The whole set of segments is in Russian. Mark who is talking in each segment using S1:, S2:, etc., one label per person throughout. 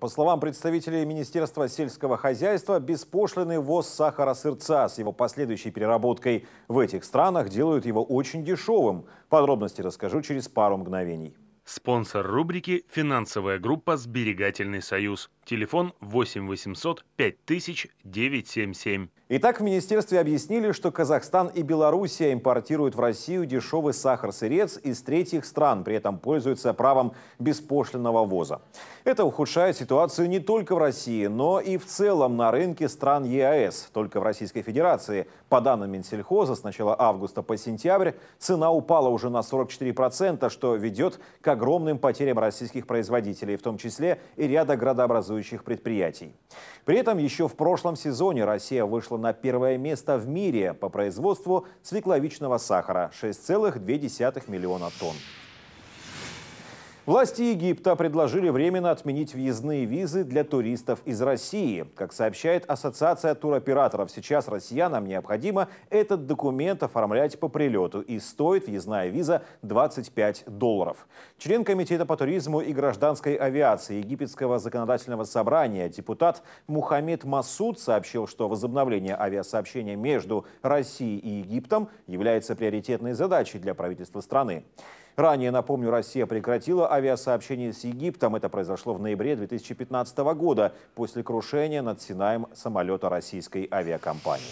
S1: По словам представителей Министерства сельского хозяйства, беспошлиный ввоз сахара-сырца с его последующей переработкой в этих странах делают его очень дешевым. Подробности расскажу через пару мгновений.
S2: Спонсор рубрики – финансовая группа «Сберегательный союз». Телефон 8 800 5000 977.
S1: Итак, в министерстве объяснили, что Казахстан и Белоруссия импортируют в Россию дешевый сахар-сырец из третьих стран, при этом пользуются правом беспошлинного ввоза. Это ухудшает ситуацию не только в России, но и в целом на рынке стран ЕАЭС. Только в Российской Федерации, по данным Минсельхоза, с начала августа по сентябрь цена упала уже на 44%, что ведет к огромным потерям российских производителей, в том числе и ряда градообразующих предприятий. При этом еще в прошлом сезоне Россия вышла на первое место в мире по производству свекловичного сахара – 6,2 миллиона тонн. Власти Египта предложили временно отменить въездные визы для туристов из России. Как сообщает Ассоциация туроператоров, сейчас россиянам необходимо этот документ оформлять по прилету. И стоит въездная виза 25 долларов. Член Комитета по туризму и гражданской авиации Египетского законодательного собрания депутат Мухаммед Масуд сообщил, что возобновление авиасообщения между Россией и Египтом является приоритетной задачей для правительства страны. Ранее, напомню, Россия прекратила авиасообщение с Египтом. Это произошло в ноябре 2015 года после крушения над Синаем самолета российской авиакомпании.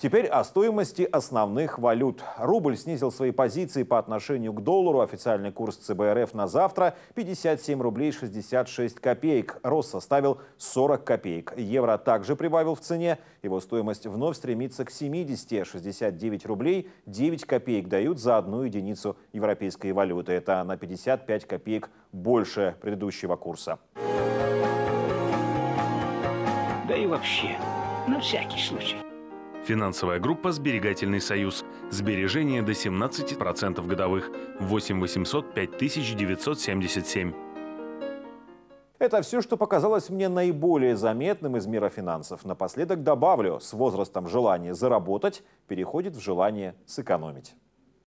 S1: Теперь о стоимости основных валют. Рубль снизил свои позиции по отношению к доллару. Официальный курс ЦБ РФ на завтра 57 рублей 66 копеек. Рост составил 40 копеек. Евро также прибавил в цене. Его стоимость вновь стремится к 70. 69 рублей 9 копеек дают за одну единицу европейской валюты. Это на 55 копеек больше предыдущего курса.
S3: Да и вообще, на всякий случай.
S2: Финансовая группа «Сберегательный союз». Сбережения до 17% годовых. 8 800 5977.
S1: Это все, что показалось мне наиболее заметным из мира финансов. Напоследок добавлю, с возрастом желание заработать переходит в желание сэкономить.